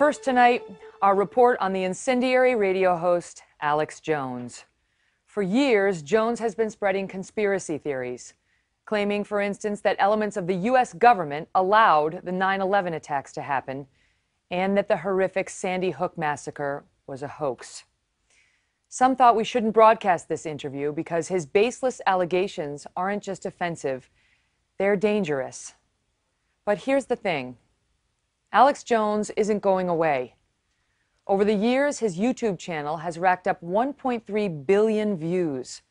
First tonight, our report on the incendiary radio host Alex Jones. For years, Jones has been spreading conspiracy theories, claiming, for instance, that elements of the U.S. government allowed the 9 11 attacks to happen and that the horrific Sandy Hook massacre was a hoax. Some thought we shouldn't broadcast this interview because his baseless allegations aren't just offensive, they're dangerous. But here's the thing Alex Jones isn't going away. Over the years, his YouTube channel has racked up 1.3 billion views.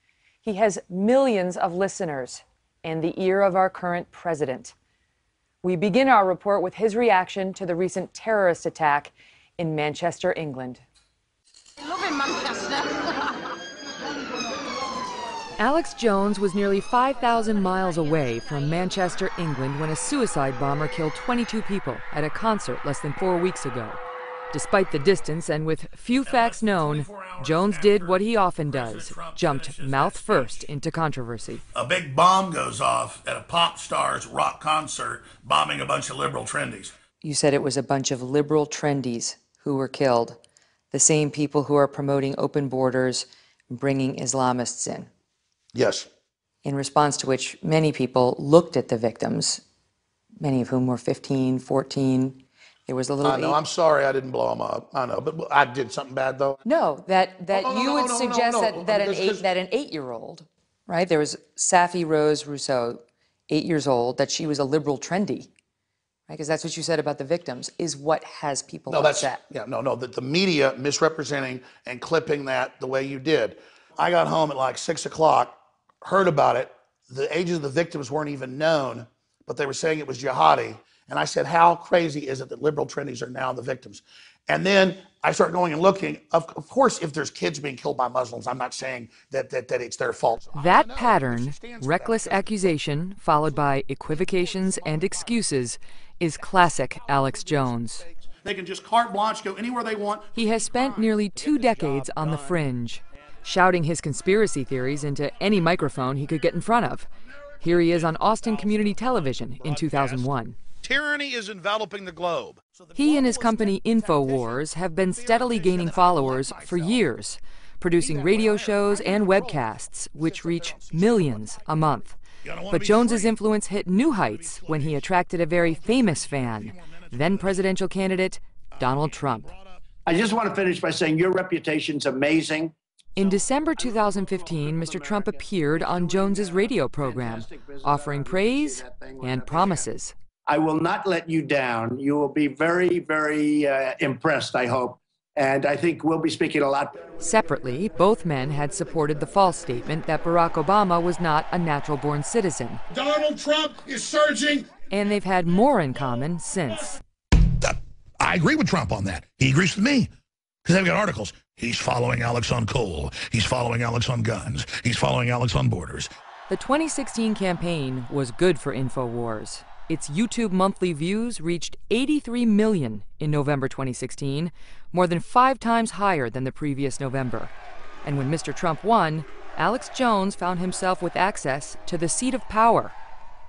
He has millions of listeners and the ear of our current president. We begin our report with his reaction to the recent terrorist attack in Manchester, England. Alex Jones was nearly 5,000 miles away from Manchester, England when a suicide bomber killed 22 people at a concert less than four weeks ago. Despite the distance and with few facts known, Jones did what he often does jumped mouth first into controversy. A big bomb goes off at a pop star's rock concert, bombing a bunch of liberal trendies. You said it was a bunch of liberal trendies who were killed, the same people who are promoting open borders bringing Islamists in. Yes. In response to which many people looked at the victims, many of whom were 15, 14, there was a little. I know. I'm sorry I didn't blow him up. I know, but I did something bad though. No, that oh, that Oh, no, you no, would no, no, suggest no, that no, that an because- eight that an eight year old, right? There was Saffie Rose Roussos, eight years old, that she was a liberal trendy, right? Because that's what you said about the victims. Is what has people No, that's upset. yeah, no, no. The, the media misrepresenting and clipping that the way you did. I got home at like six o'clock, heard about it. The ages of the victims weren't even known, but they were saying it was jihadi. And I said, how crazy is it that liberal trendies are now the victims? And then I start going and looking. Of, of course, if there's kids being killed by Muslims, I'm not saying that that, that it's their fault. That know, pattern, for that. reckless accusation followed by equivocations and excuses, is classic Alex Jones. They can just carte blanche go anywhere they want. He has spent nearly two decades on the fringe, shouting his conspiracy theories into any microphone he could get in front of. Here he is on Austin Community Television in 2001. Tyranny is enveloping the globe. He and his company InfoWars have been steadily gaining followers for years, producing radio shows and webcasts, which reach millions a month. But Jones's influence hit new heights when he attracted a very famous fan, then presidential candidate Donald Trump. I just want to finish by saying your reputation's amazing. In December 2015, Mr. Trump appeared on Jones's radio program, offering praise and promises. I will not let you down. You will be very, very uh, impressed, I hope. And I think we'll be speaking a lot. Separately, both men had supported the false statement that Barack Obama was not a natural born citizen, Donald Trump is surging. and they've had more in common since. I agree with Trump on that. He agrees with me. Because they've got articles. He's following Alex on coal. He's following Alex on guns. He's following Alex on borders. The 2016 campaign was good for InfoWars. Its YouTube monthly views reached 83 million in November 2016, more than five times higher than the previous November. And when Mr. Trump won, Alex Jones found himself with access to the seat of power.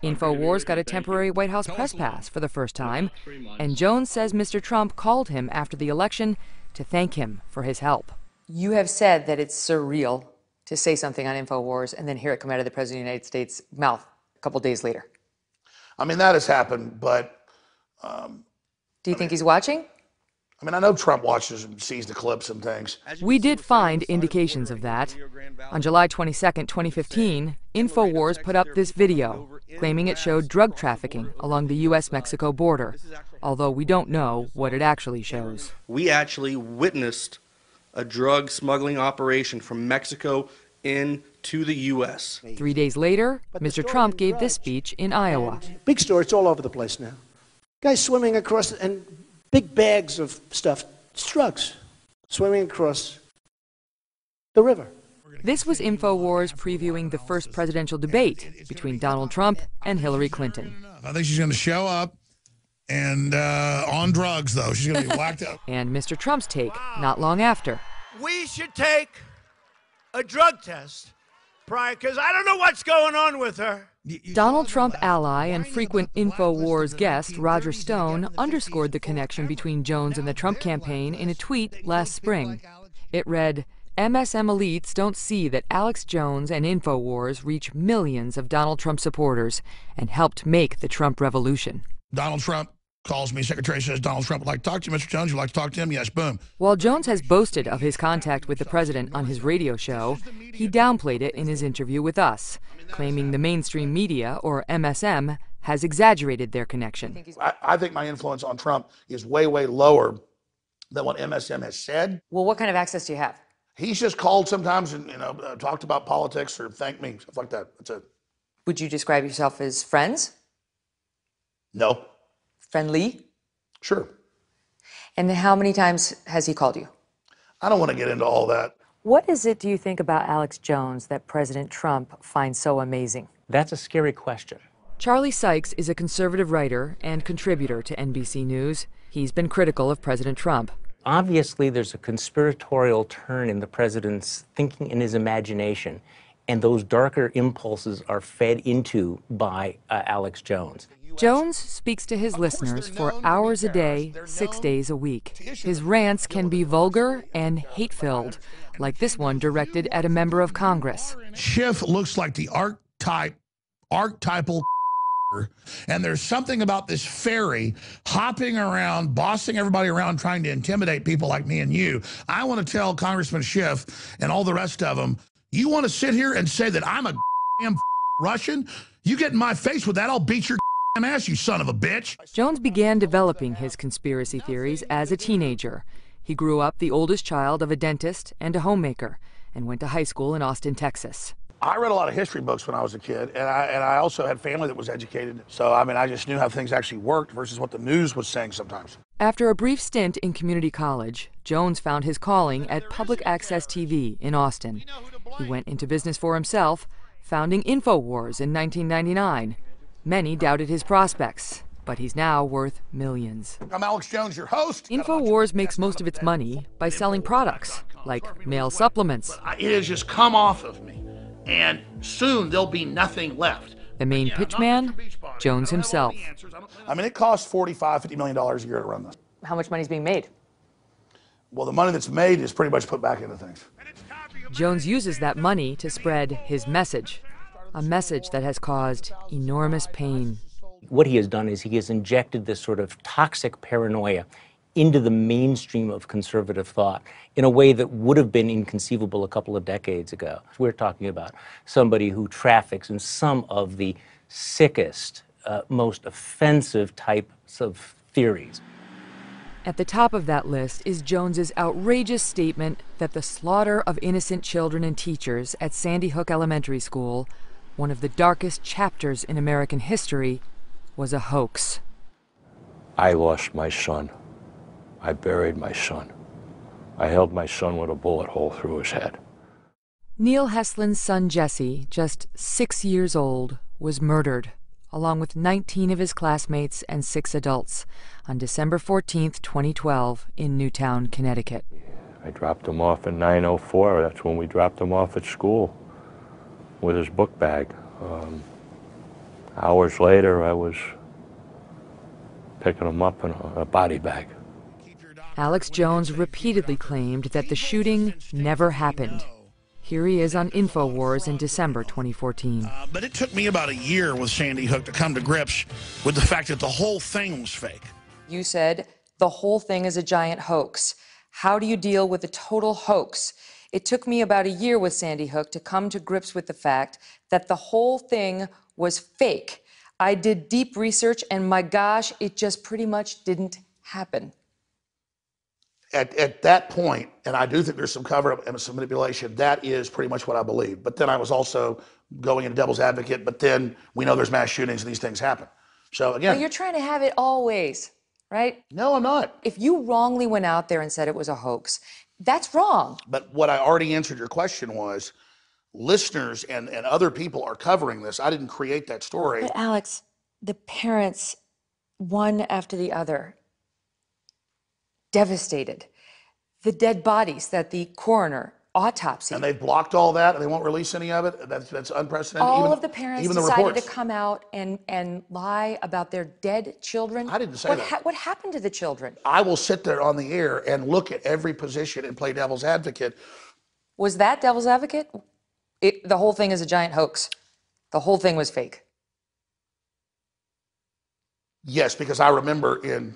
InfoWars got a temporary White House press pass for the first time, and Jones says Mr. Trump called him after the election to thank him for his help. You have said that it's surreal to say something on InfoWars and then hear it come out of the President of the United States' mouth a couple days later. I mean, that has happened, but um, Do you think he's watching? I mean, I know Trump watches and sees the clips and things. We did find indications of that. On July 22, 2015, InfoWars put up this video claiming it showed drug trafficking along the U.S. Mexico border, although we don't know what it actually shows. we actually witnessed a drug smuggling operation from Mexico into the U.S. Three days later, Mr. Trump gave this speech in Iowa. Big story. It's all over the place now. Guys swimming across and big bags of stuff. It's drugs swimming across the river. This was InfoWars previewing the first presidential debate between Donald Trump and Hillary Clinton. I think she's going to show up and uh, on drugs, though. She's going to be whacked up. And Mr. Trump's take not long after. we should take a drug test prior, because I don't know what's going on with her. Donald Trump ally and frequent InfoWars guest Roger Stone underscored the connection between Jones and the Trump campaign in a tweet last spring. It read, MSM elites don't see that Alex Jones and InfoWars reach millions of Donald Trump supporters and helped make the Trump revolution. Donald Trump calls me. Secretary says Donald Trump would like to talk to you, Mr. Jones. You'd like to talk to him? Yes, boom. While Jones has boasted of his contact with the president on his radio show, he downplayed it in his interview with us, claiming the mainstream media, or MSM, has exaggerated their connection. I, I think my influence on Trump is way, way lower than what MSM has said. Well, what kind of access do you have? He's just called sometimes and you know uh, talked about politics or thanked me stuff like that. That's it. Would you describe yourself as friends? No, Friendly? sure. And how many times has he called you? I don't want to get into all that. What is it do you think about Alex Jones that President Trump finds so amazing? That's a scary question. Charlie Sykes is a conservative writer and contributor to NBC News. He's been critical of President Trump. Obviously, there's a conspiratorial turn in the president's thinking and his imagination, and those darker impulses are fed into by uh, Alex Jones. Jones speaks to his listeners for hours a day, six days a week. His rants can be vulgar and hate filled, like this one directed at a member of Congress. Schiff looks like the archetype, archetypal and there's something about this fairy hopping around, bossing everybody around, trying to intimidate people like me and you. I want to tell Congressman Schiff and all the rest of them, you want to sit here and say that I'm a damn Russian? You get in my face with that, I'll beat your ass, you son of a bitch. Jones began developing his conspiracy theories as a teenager. He grew up the oldest child of a dentist and a homemaker and went to high school in Austin, Texas. I read a lot of history books when I was a kid, and I, and I also had family that was educated. So, I mean, I just knew how things actually worked versus what the news was saying sometimes. After a brief stint in community college, Jones found his calling at public access TV in Austin. He went into business for himself, founding InfoWars in 1999. Many doubted his prospects, but he's now worth millions. I'm Alex Jones, your host. InfoWars makes most of its money by selling products like male supplements. It has just come off of me, and soon there'll be nothing left. The main pitchman, Jones himself. I mean, it costs 45, 50 million dollars a year to run this. How much money is being made? Well, the money that's made is pretty much put back into things. Jones uses that money to spread his message, a message that has caused enormous pain. What he has done is he has injected this sort of toxic paranoia into the mainstream of conservative thought in a way that would have been inconceivable a couple of decades ago. We're talking about somebody who traffics in some of the sickest, uh, most offensive types of theories. At the top of that list is Jones's outrageous statement that the slaughter of innocent children and teachers at Sandy Hook Elementary School, one of the darkest chapters in American history, was a hoax. I lost my son. I buried my son. I held my son with a bullet hole through his head. Neil Heslin's son Jesse, just six years old, was murdered, along with 19 of his classmates and six adults, on December 14, 2012, in Newtown, Connecticut. I dropped him off in 904. That's when we dropped him off at school with his book bag. Um, hours later, I was picking him up in a, a body bag. Alex Jones repeatedly claimed that the shooting never happened. Here he is on InfoWars in December 2014. Uh, but it took me about a year with Sandy Hook to come to grips with the fact that the whole thing was fake. You said the whole thing is a giant hoax. How do you deal with a total hoax? It took me about a year with Sandy Hook to come to grips with the fact that the whole thing was fake. I did deep research, and my gosh, it just pretty much didn't happen. At, at that point, and I do think there's some cover up and some manipulation, that is pretty much what I believe. But then I was also going into devil's advocate, but then we know there's mass shootings and these things happen. So again, But you're trying to have it always, right? no, I'm not. If you wrongly went out there and said it was a hoax, that's wrong. But what I already answered your question was listeners and, and other people are covering this. I didn't create that story. But Alex, the parents, one after the other, devastated. The dead bodies that the coroner autopsy. And they've blocked all that and they won't release any of it. That's, that's unprecedented. All Even- of the parents even the decided reports. to come out and, and lie about their dead children. I didn't say what that. what happened to the children? I will sit there on the air and look at every position and play devil's advocate. Was that devil's advocate? It, the whole thing is a giant hoax. The whole thing was fake. Yes, because I remember in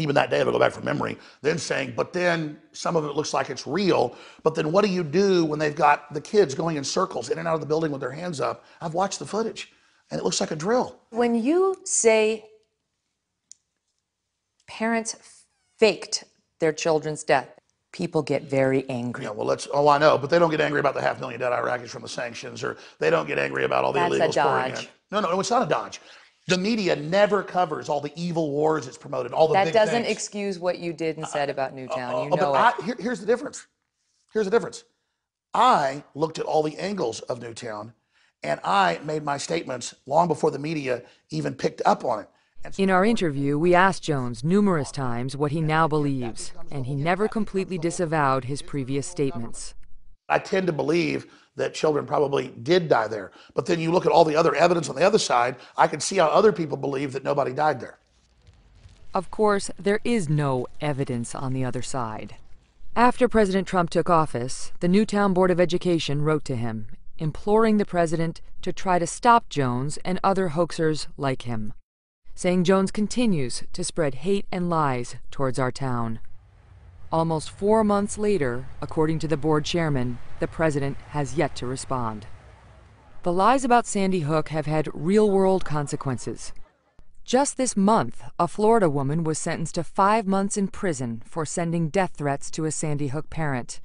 even that day, if I go back from memory, then saying, but then some of it looks like it's real. But then what do you do when they've got the kids going in circles in and out of the building with their hands up? I've watched the footage and it looks like a drill. When you say parents faked their children's death, people get very angry. Yeah, well, let's, oh, I know, but they don't get angry about the half million dead Iraqis from the sanctions, or they don't get angry about all the That's a illegals pouring in. no, no, it's not a dodge. The media never covers all the evil wars it's promoted, all the That doesn't things. excuse what you did and said about Newtown. Uh, uh, you Oh, know but it. I, here, here's the difference. Here's the difference. I looked at all the angles of Newtown, and I made my statements long before the media even picked up on it. So In our interview, we asked Jones numerous times what he now believes, and he never completely disavowed his previous statements. I tend to believe that children probably did die there. But then you look at all the other evidence on the other side, I can see how other people believe that nobody died there. Of course, there is no evidence on the other side. After President Trump took office, the Newtown Board of Education wrote to him, imploring the president to try to stop Jones and other hoaxers like him, saying Jones continues to spread hate and lies towards our town. Almost four months later, according to the board chairman, the president has yet to respond. The lies about Sandy Hook have had real world consequences. Just this month, a Florida woman was sentenced to five months in prison for sending death threats to a Sandy Hook parent.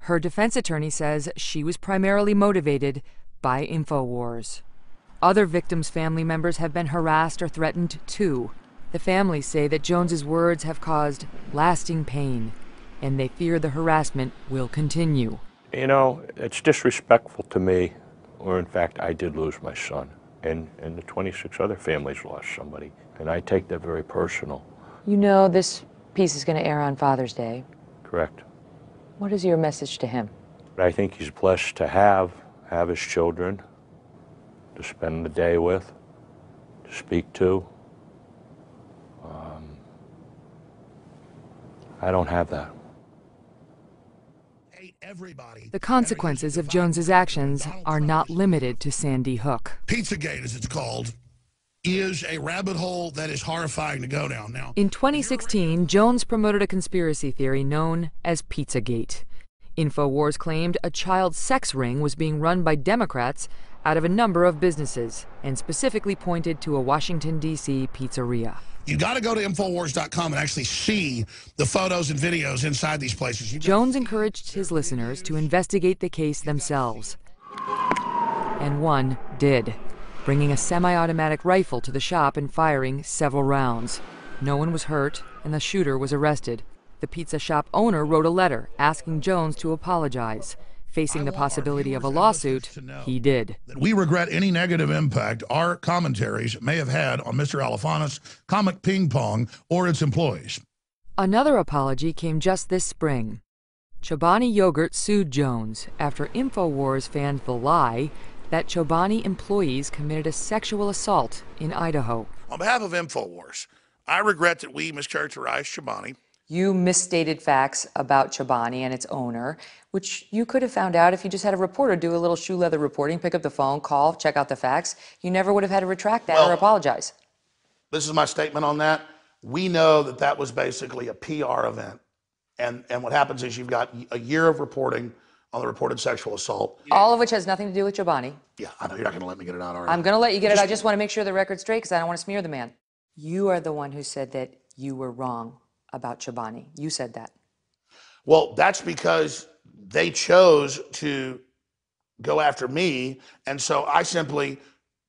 Her defense attorney says she was primarily motivated by InfoWars. Other victims' family members have been harassed or threatened too. The families say that Jones's words have caused lasting pain, and they fear the harassment will continue. You know, it's disrespectful to me, or in fact, I did lose my son, and, and the 26 other families lost somebody, and I take that very personal. You know, this piece is going to air on Father's Day. Correct. What is your message to him? I think he's blessed to have have his children to spend the day with, to speak to. Um, I don't have that. The consequences of Jones's actions are not limited to Sandy Hook. Pizzagate, as it's called, is a rabbit hole that is horrifying to go down. Now, In 2016, Jones promoted a conspiracy theory known as Pizzagate. InfoWars claimed a child sex ring was being run by Democrats out of a number of businesses and specifically pointed to a Washington, D.C. pizzeria. you got to go to Infowars.com and actually see the photos and videos inside these places. You Jones encouraged his listeners to investigate the case themselves. And one did, bringing a semi automatic rifle to the shop and firing several rounds. No one was hurt, and the shooter was arrested. The pizza shop owner wrote a letter asking Jones to apologize. Facing the possibility of a lawsuit, listeners to know he did. that we regret any negative impact our commentaries may have had on Mr. Alefantis, Comet Ping Pong, or its employees. Another apology came just this spring. Chobani Yogurt sued Jones after InfoWars fanned the lie that Chobani employees committed a sexual assault in Idaho. On behalf of Infowars, I regret that we mischaracterized Chobani. You misstated facts about Chobani and its owner, which you could have found out if you just had a reporter do a little shoe leather reporting, pick up the phone, call, check out the facts. You never would have had to retract that or apologize. This is my statement on that. We know that that was basically a PR event. And, and what happens is you've got a year of reporting on the reported sexual assault. All of which has nothing to do with Chobani. Yeah, I know you're not going to let me get it out, are you? I'm going to let you get it. I just want to make sure the record's straight because I don't want to smear the man. You are the one who said that you were wrong about Chobani. You said that. Well, that's because they chose to go after me. And so I simply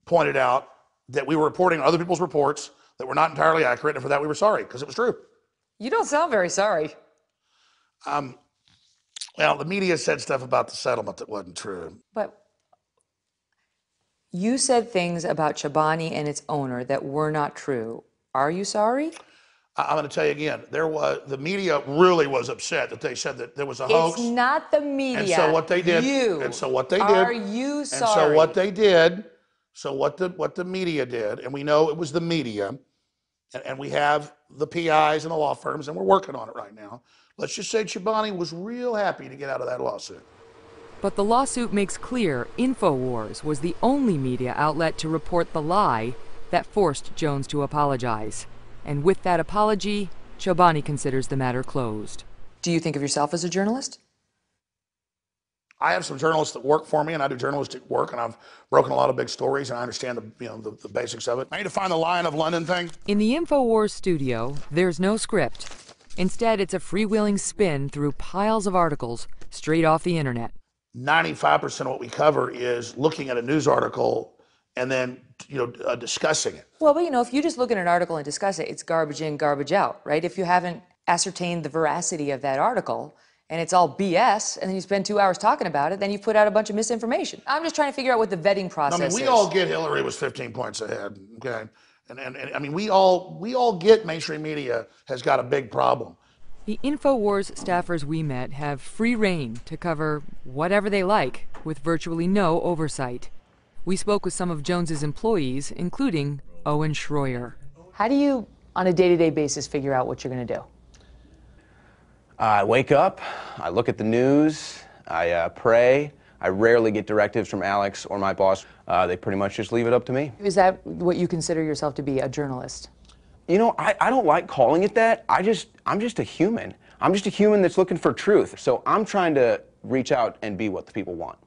pointed out that we were reporting other people's reports that were not entirely accurate. And for that, we were sorry because it was true. You don't sound very sorry. Um, well, the media said stuff about the settlement that wasn't true. But you said things about Chobani and its owner that were not true. Are you sorry? I- I'm going to tell you again. There was the media really was upset that they said that there was a hoax. It's not the media. And so what they did, You. and so what they did, Are you sorry? and so what they did, so what the what the media did, and we know it was the media, and, and we have the PIs and the law firms, and we're working on it right now. Let's just say Chobani was real happy to get out of that lawsuit. But the lawsuit makes clear InfoWars was the only media outlet to report the lie that forced Jones to apologize. And with that apology, Chobani considers the matter closed. Do you think of yourself as a journalist? I have some journalists that work for me, and I do journalistic work, and I've broken a lot of big stories, and I understand the you know the, the basics of it. I need to find the Lion of London thing. In the InfoWars studio, there's no script. Instead, it's a freewheeling spin through piles of articles straight off the internet. 95% of what we cover is looking at a news article and then you know uh, discussing it. Well, but you know, if you just look at an article and discuss it, it's garbage in, garbage out, right? If you haven't ascertained the veracity of that article and it's all BS, and then you spend two hours talking about it, then you put out a bunch of misinformation. I'm just trying to figure out what the vetting process I mean, we is. all get Hillary was 15 points ahead. Okay, and, and and I mean, we all we all get mainstream media has got a big problem. The InfoWars staffers we met have free reign to cover whatever they like with virtually no oversight. We spoke with some of Jones's employees, including Owen Shroyer. How do you, on a day to day basis, figure out what you're going to do? I wake up, I look at the news, I uh, pray. I rarely get directives from Alex or my boss. Uh, they pretty much just leave it up to me. Is that what you consider yourself to be, a journalist? You know, I, I don't like calling it that. I just, I'm just a human. I'm just a human that's looking for truth. So I'm trying to reach out and be what the people want.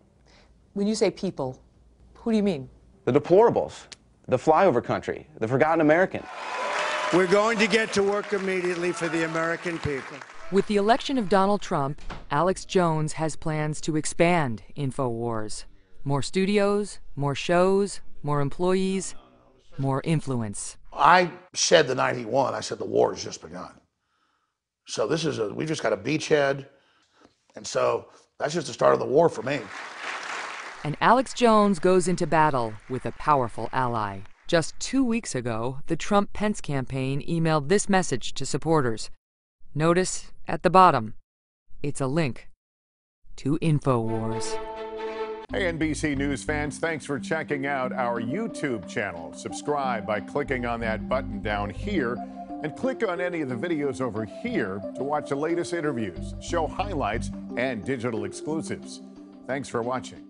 When you say people, who do you mean? The deplorables, the flyover country, the forgotten American. We're going to get to work immediately for the American people. With the election of Donald Trump, Alex Jones has plans to expand InfoWars. More studios, more shows, more employees, more influence. I said the night he won, I said the war has just begun. So this is a we just got a beachhead, and so that's just the start of the war for me. And Alex Jones goes into battle with a powerful ally. Just two weeks ago, the Trump Pence campaign emailed this message to supporters. Notice at the bottom, it's a link to InfoWars. Hey, NBC News fans, thanks for checking out our YouTube channel. Subscribe by clicking on that button down here and click on any of the videos over here to watch the latest interviews, show highlights, and digital exclusives. Thanks for watching.